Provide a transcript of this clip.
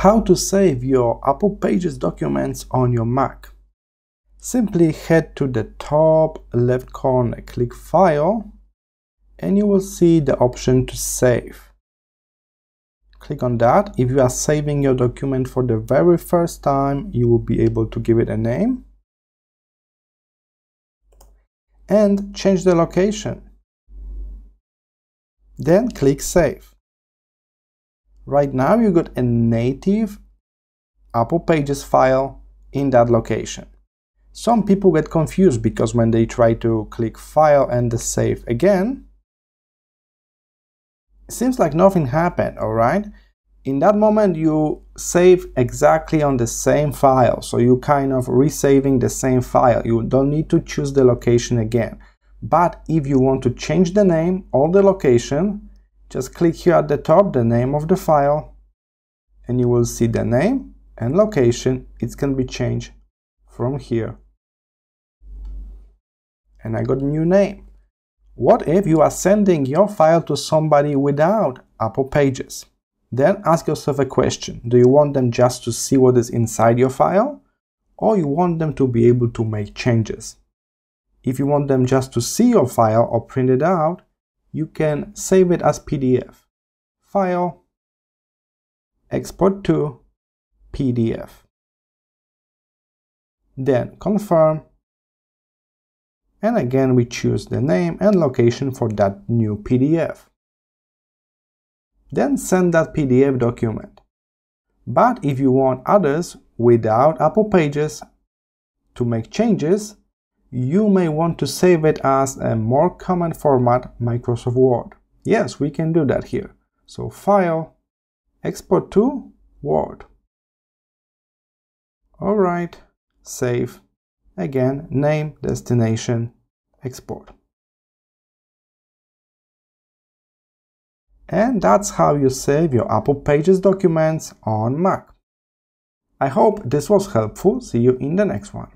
How to save your Apple Pages documents on your Mac. Simply head to the top left corner, click File, and you will see the option to save. Click on that. If you are saving your document for the very first time, you will be able to give it a name and change the location. Then click Save. Right now you got a native Apple Pages file in that location. Some people get confused because when they try to click File and the Save again, it seems like nothing happened, alright? In that moment you save exactly on the same file, so you kind of resaving the same file. You don't need to choose the location again. But if you want to change the name or the location, just click here at the top the name of the file and you will see the name and location. It can be changed from here. And I got a new name. What if you are sending your file to somebody without Apple Pages? Then ask yourself a question. Do you want them just to see what is inside your file? Or you want them to be able to make changes? If you want them just to see your file or print it out, you can save it as PDF. File, export to PDF. Then confirm. And again, we choose the name and location for that new PDF. Then send that PDF document. But if you want others without Apple Pages to make changes, you may want to save it as a more common format Microsoft Word. Yes, we can do that here. So File, Export to Word. Alright, save. Again, name, destination, export. And that's how you save your Apple Pages documents on Mac. I hope this was helpful. See you in the next one.